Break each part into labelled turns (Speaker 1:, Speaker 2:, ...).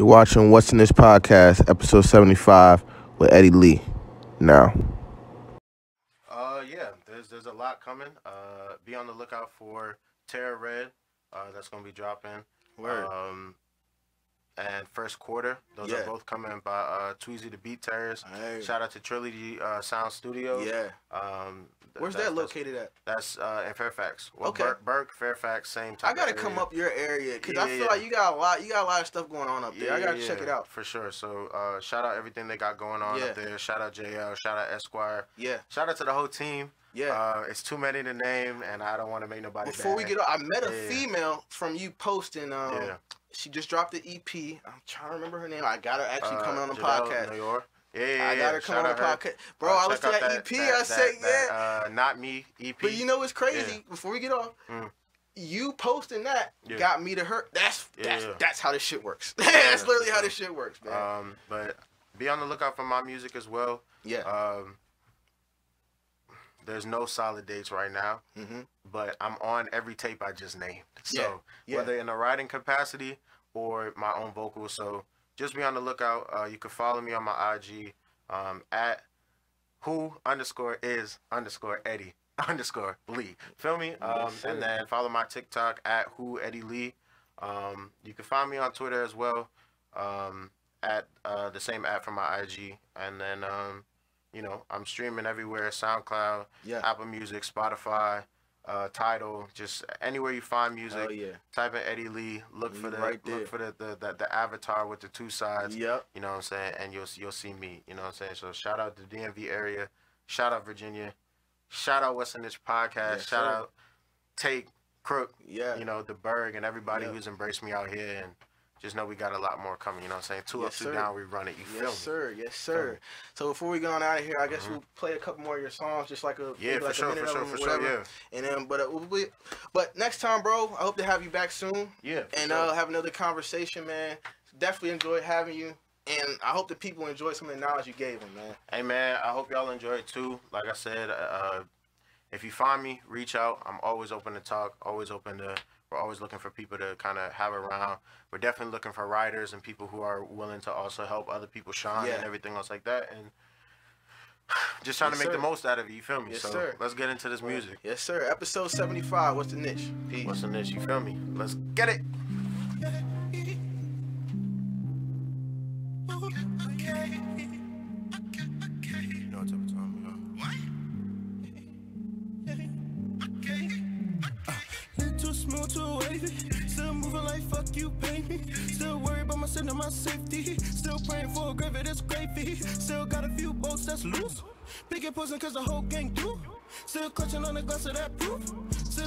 Speaker 1: You're watching What's the Niche Podcast, episode 75 with Eddie Lee. Now.
Speaker 2: Uh, yeah, there's there's a lot coming. Uh, be on the lookout for Terra Red. Uh, that's gonna be dropping.
Speaker 3: Word.
Speaker 2: Um, and first quarter. Those
Speaker 3: Yeah.
Speaker 2: are both coming by uh, Tweezy the Beat Terrors. Shout out to Trilogy uh, Sound Studios.
Speaker 3: Yeah.
Speaker 2: Um, th-
Speaker 3: Where's that located at?
Speaker 2: That's, uh, in Fairfax. Well,
Speaker 3: Okay.
Speaker 2: Burke, Burke, Fairfax, same type.
Speaker 3: I gotta come up your area because
Speaker 2: Yeah,
Speaker 3: I feel
Speaker 2: yeah.
Speaker 3: like you got a lot. You got a lot of stuff going on up there. I gotta check it out.
Speaker 2: for sure. So uh, shout out everything they got going on up there. Shout out JL. Shout out Esquire.
Speaker 3: Yeah.
Speaker 2: Shout out to the whole team.
Speaker 3: Yeah.
Speaker 2: Uh, it's too many to name, and I don't want to make nobody.
Speaker 3: Before we get on, I met a
Speaker 2: Yeah.
Speaker 3: female from you posting. Um,
Speaker 2: Yeah.
Speaker 3: She just dropped the EP. I'm trying to remember her name. I got her actually
Speaker 2: Uh,
Speaker 3: coming on the
Speaker 2: Janelle,
Speaker 3: podcast.
Speaker 2: New York. Yeah, yeah,
Speaker 3: I got her coming on the
Speaker 2: her.
Speaker 3: podcast. Bro,
Speaker 2: Uh,
Speaker 3: I listened to that, EP. I said, yeah.
Speaker 2: that, uh, not me EP.
Speaker 3: But you know what's crazy? Before we get off,
Speaker 2: Mm.
Speaker 3: you posting that
Speaker 2: Yeah.
Speaker 3: got me to her. That's that's
Speaker 2: yeah.
Speaker 3: that's how this shit works. That's literally how this shit works, man.
Speaker 2: Um, but be on the lookout for my music as well.
Speaker 3: yeah.
Speaker 2: Um, there's no solid dates right now,
Speaker 3: hmm
Speaker 2: but I'm on every tape I just named. So
Speaker 3: Yeah, yeah.
Speaker 2: whether in a writing capacity or my own vocals, so just be on the lookout. Uh, you can follow me on my IG um, at who underscore is underscore Eddie underscore Lee. Feel me? Um, and then follow my TikTok at who Eddie Lee. Um, you can find me on Twitter as well um, at uh, the same app from my IG. And then, um, you know, I'm streaming everywhere SoundCloud,
Speaker 3: Yeah.
Speaker 2: Apple Music, Spotify, uh, Tidal, just anywhere you find music.
Speaker 3: Oh yeah.
Speaker 2: Type in Eddie Lee. Look for the
Speaker 3: right
Speaker 2: look for the, the, the, the avatar with the two sides.
Speaker 3: Yep.
Speaker 2: You know what I'm saying? And you'll you'll see me. You know what I'm saying? So shout out to the DMV area. Shout out Virginia. Shout out What's the Niche podcast.
Speaker 3: Yes,
Speaker 2: shout
Speaker 3: sir.
Speaker 2: out Take Crook.
Speaker 3: Yeah.
Speaker 2: You know the Berg and everybody
Speaker 3: Yeah.
Speaker 2: who's embraced me out here and just know we got a lot more coming. You know what I'm saying? Two up, two
Speaker 3: sir.
Speaker 2: down. We run it. You feel
Speaker 3: Yes,
Speaker 2: me?
Speaker 3: sir. Yes, sir. So before we go on out of here, I guess
Speaker 2: Mhm.
Speaker 3: we'll play a couple more of your songs, just like a
Speaker 2: Yeah, for
Speaker 3: like
Speaker 2: sure, for sure, for
Speaker 3: or
Speaker 2: sure. Yeah,
Speaker 3: And then, but uh, we'll be, but next time, bro, I hope to have you back soon
Speaker 2: yeah.
Speaker 3: And
Speaker 2: sure.
Speaker 3: uh, have another conversation, man. Definitely enjoyed having you, and I hope the people enjoy some of the knowledge you gave them, man.
Speaker 2: Hey man, I hope y'all enjoy it too. Like I said, uh, if you find me, reach out. I'm always open to talk. Always open to. We're always looking for people to kind of have around. We're definitely looking for writers and people who are willing to also help other people shine and everything else like that. And just trying
Speaker 3: Yes,
Speaker 2: to make
Speaker 3: sir.
Speaker 2: the most out of it. You feel me?
Speaker 3: Yes,
Speaker 2: so
Speaker 3: sir.
Speaker 2: let's get into this music.
Speaker 3: Yes, sir. Episode seventy-five. What's the niche? Peace.
Speaker 2: What's the niche? You feel me? Let's get it.
Speaker 4: Still moving like fuck you, baby. Still worried about my sin and my safety. Still praying for a grave that's gravy. Still got a few bolts that's loose. Picking poison cause the whole gang do. Still clutching on the glass of that proof.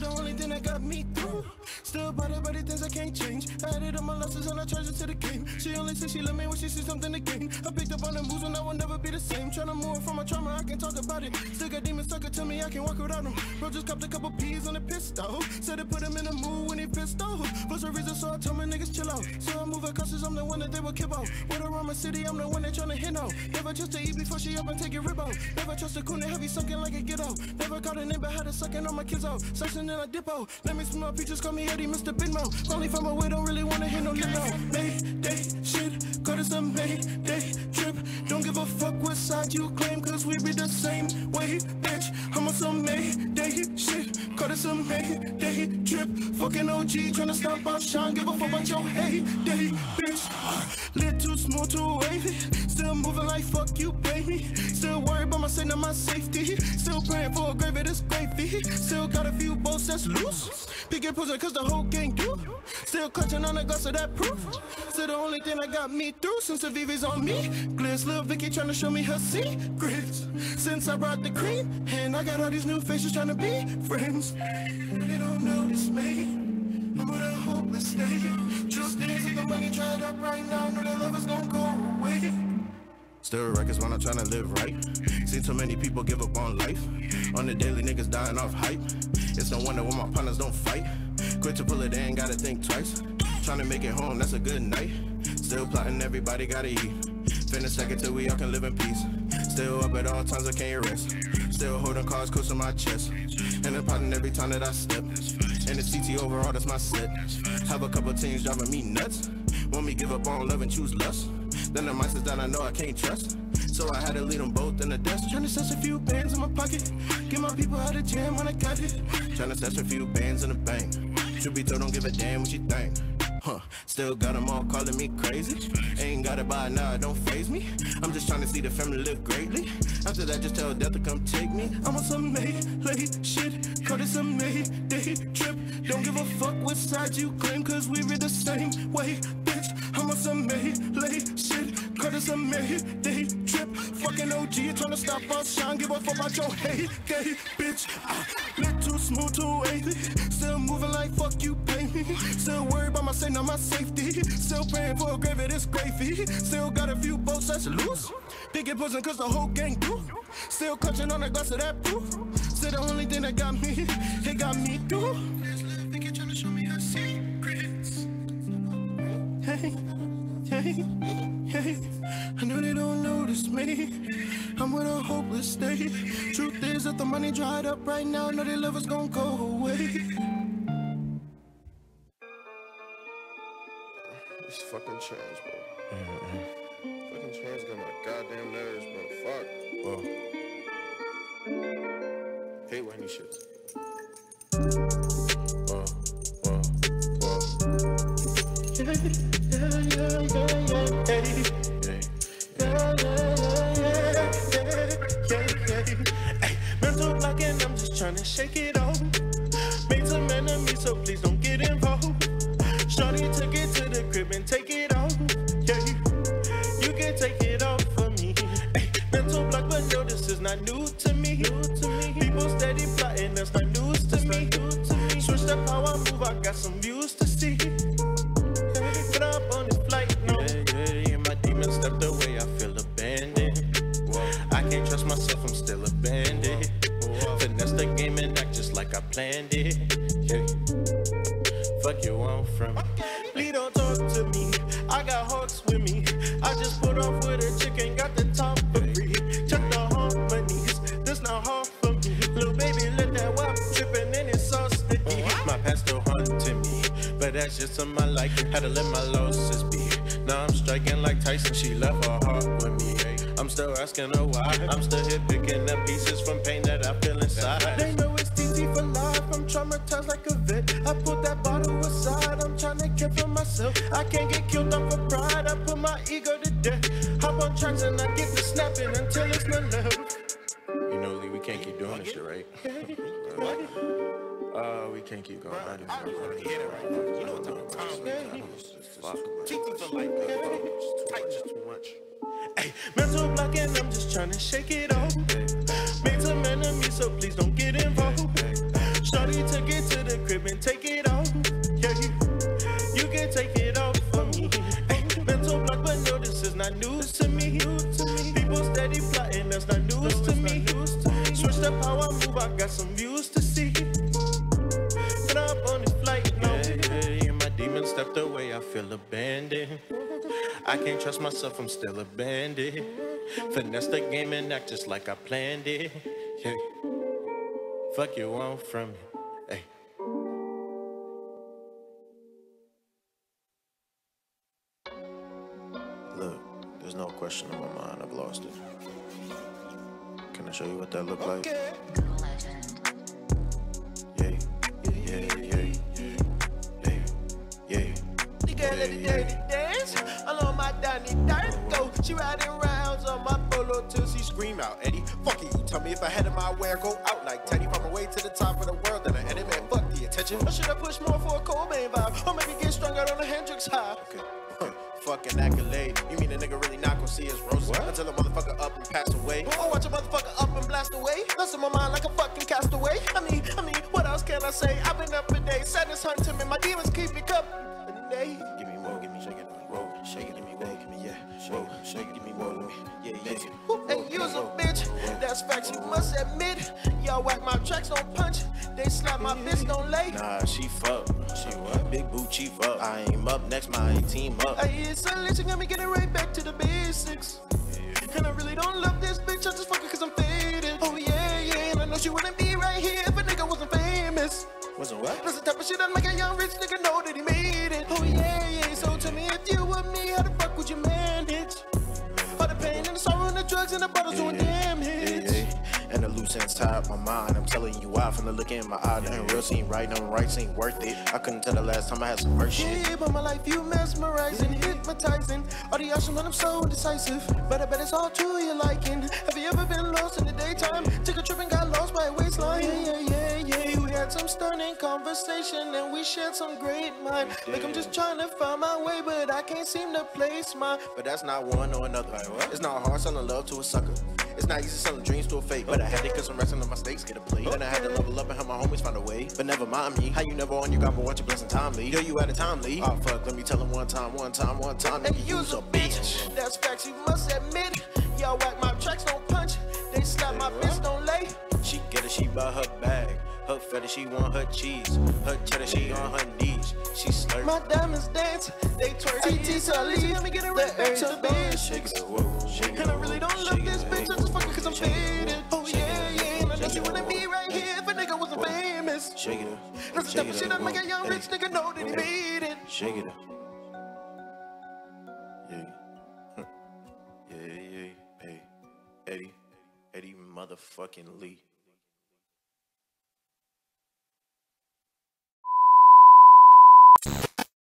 Speaker 4: The only thing that got me through. Still bothered by the things I can't change. Added up my losses and I charged it to the game. She only says she love me when she sees something to gain. I picked up on the moves and I will never be the same. Tryna move from my trauma, I can talk about it. Still got demons talking to me, I can't walk without them. Bro just copped a couple peas on the pistol. Said it put him in the mood when he pissed off. Was a reason, so I told my niggas chill out. So I move across, I'm the one that they will kill out. With around my city, I'm the one they tryna hit out. Never trust to eat before she up and take it rib out. Never trust a coon that heavy sunken like a get out. Never caught a neighbor, had a sucking on my kids out. Suction and I dip out. Let me smell my peaches, call me Eddie, Mr. Big Mouth. Only from away, don't really wanna hear no lip out. Mayday shit, got us a Mayday trip. Don't give a fuck what side you claim, cause we be the same way, bitch. I'm on some Mayday shit, got us a Mayday trip. Fucking OG, tryna stop our shine, give a fuck about your heyday, bitch. Little too smooth, too wavy. Still moving like fuck you, baby. Still worried about my and my safety. Still praying for a grave that's gravy. Still got a few bolts that's loose. Picking poison cause the whole gang do. Still clutching on the glass of that proof. Still the only thing that got me through since the VV's on me. Glitz, little Vicky trying to show me her secrets. Since I brought the cream, and I got all these new faces trying to be friends. They don't notice me. I'm on a hopeless state. Just days of the money dried up right now. Know the love is gonna go away.
Speaker 2: Still records when I'm trying to live right. Seen too many people give up on life. On the daily, niggas dying off hype. It's no wonder when my partners don't fight. Quit to pull it in, gotta think twice. Trying to make it home, that's a good night. Still plotting, everybody gotta eat. Finish second till we all can live in peace. Still up at all times, I can't rest. Still holding cards close to my chest. And I'm potting every time that I step. And the CT overall, that's my set. Have a couple teams driving me nuts.
Speaker 4: Want me give up on love and choose lust? Then the mindset that I know I can't trust. So I had to lead them both in the dust. Trying to stash a few bands in my pocket. Get my people out of jam when I got it. Trying to stash a few bands in the bank. Truth be told, don't give a damn what you think. Huh, still got them all calling me crazy. Ain't got it by now, don't phase me. I'm just trying to see the family live greatly. After that, just tell death to come take me. I'm on some May shit, call this a Mayday trip. Don't give a fuck what side you claim, cause we read the same way, On some May shit, call this a Mayday trip. Fucking OG, you to stop us, shine, give a fuck about your hate, gay bitch. I lit too smooth, too wavy. Still moving like fuck you, pay me. Still worried about my safety, not my safety. Still praying for a grave, it is gravy. Still got a few boats that's loose. Big pushing cause the whole gang do. Still clutching on the glass of that proof. Still the only thing that got me, it got me through. Think you're trying to show me. Hey, hey, hey. I know they don't notice me. I'm with a hopeless state. Truth is that the money dried up right now. Know their love is gonna go away.
Speaker 5: It's fucking change, bro. Mm-hmm. Fucking change got my goddamn nerves, bro. Fuck.
Speaker 4: Whoa.
Speaker 5: Hate when he shit.
Speaker 2: Block, but no, this is not new to me. People steady plotting, that's not news to me. Switched up how I move, I got some views to see. Get up on the flight, no.
Speaker 4: Yeah, yeah, yeah, my demons stepped away, I feel abandoned. I can't trust myself, I'm still abandoned. Finesse the game and act just like I planned it. Yeah. Fuck you want from me.
Speaker 2: Please don't talk to me. I got hawks with me. I just put off with a chicken, got the top
Speaker 4: that's just to my liking. Had to let my losses be. Now I'm striking like Tyson, she left her heart with me. I'm still asking her why. I'm still here picking up pieces from pain that I feel inside.
Speaker 2: They know it's TT for life. I'm traumatized like a vet. I put that bottle aside. I'm trying to care for myself. I can't get killed off for pride. I put my ego to death. Hop on tracks and I get to snapping until it's not left.
Speaker 4: You know, Lee, we can't keep doing this shit, right? Uh, we can't keep going. I just-
Speaker 5: You know what type of time it is. Fuck, bro. TT for life, bro. Just too much, just too much.
Speaker 2: Ay, mental block and I'm just trying to shake it off. Made some enemies, so please don't get involved. Shorty took it to the crib and take it off. Yeah, you, you can take it off for me. Ay, mental block, but no, this is not news to me. People steady plotting, that's not news to me. Switched up how I move, I got some views to see.
Speaker 4: Feel abandoned. I can't trust myself, I'm still abandoned. Finesse the game and act just like I planned it. Yeah. Fuck you want from me. Hey.
Speaker 6: Look, there's no question in my mind. I've lost it. Can I show you what that look like?
Speaker 2: The dirty dance, along my Donnie Darko. She riding rounds on my polo till she scream out, Eddie. Fuck it, you tell me if I had in my way, I go out like Teddy. From away to the top of the world, then I edit, man, fuck the attention. Or should I push more for a Cobain vibe? Or maybe get strung out on a Hendrix high?
Speaker 6: Okay. Fucking accolade. You mean a nigga really not gonna see his roses until a motherfucker up and pass away?
Speaker 2: Oh, or watch a motherfucker up and blast away. Lost in my mind like a fucking castaway. I mean, I mean, what else can I say? I've been up a day, sadness hunting me. My demons keep me company.
Speaker 6: Give me more, give me shake it, roll, shake it, give me more, give me yeah, roll, shake it, give me more, give me yeah, yeah.
Speaker 2: And you's a bitch, that's facts you must admit. Y'all whack my tracks don't punch, they slap my bitch mm-hmm. don't lay.
Speaker 6: Nah, she fuck. She what? Big boot chief up. I aim up next, my team up.
Speaker 2: Hey, it's a listen, got me getting right back to the basics. And I really don't love this bitch, I just fuck her cause I'm faded. Oh yeah, yeah, and I know she wouldn't be right here if a nigga wasn't famous.
Speaker 6: Wasn't what?
Speaker 2: That's the type of shit that make a young rich nigga know that he made it. Oh yeah, yeah, so tell me if
Speaker 5: you were me, how the fuck would you manage? All the pain and the sorrow and the drugs and the bottles doing damage.
Speaker 6: And the loose ends tied my mind. I'm telling you why from the look in my eye. Nothing real seem right, nothing right seem worth it. I couldn't tell the last time I had some shit.
Speaker 5: Yeah, but my life you mesmerizing, hypnotizing. All the options, but I'm so indecisive. But I bet it's all to your liking. Have you ever been lost in the daytime? Took a trip and got lost by a waistline. Yeah, yeah, yeah, yeah. Had some stunning conversation and we shared some great mind. Like I'm just trying to find my way, but I can't seem to place my.
Speaker 6: But that's not one or another. It's not hard selling love to a sucker. It's not easy selling dreams to a fake. But I had to cause I'm wrestling on my stakes, get a plate. Then I had to level up and help my homies find a way. But never mind me, how you never on your God, but watch your blessing time lead. Yo, you out of time lead. Oh fuck, let me tell him one time, one time, one time. Nigga, you's a bitch.
Speaker 5: That's facts, you must admit. Y'all whack my tracks, don't punch. They slap my bitch, don't lay.
Speaker 6: She get it, she buy her bag. Her fetish, she want her cheese. Her cheddar, she on her knees. She slurp.
Speaker 5: My diamonds dance, they twerk. TT Sully, let me get it right back to the bed.
Speaker 6: Shake it, whoa, shake it.
Speaker 5: And I really don't love this
Speaker 6: it,
Speaker 5: bitch, I just fuck it cause I'm faded. Oh yeah, yeah, and I know she wanna be right here if a nigga wasn't famous.
Speaker 6: Shake it up.
Speaker 5: That's the type of
Speaker 6: it
Speaker 5: shit
Speaker 6: up,
Speaker 5: that make a young rich nigga know that he made it.
Speaker 6: Shake it up. Yeah. Yeah, yeah, hey. Eddie. Eddie motherfucking Lee.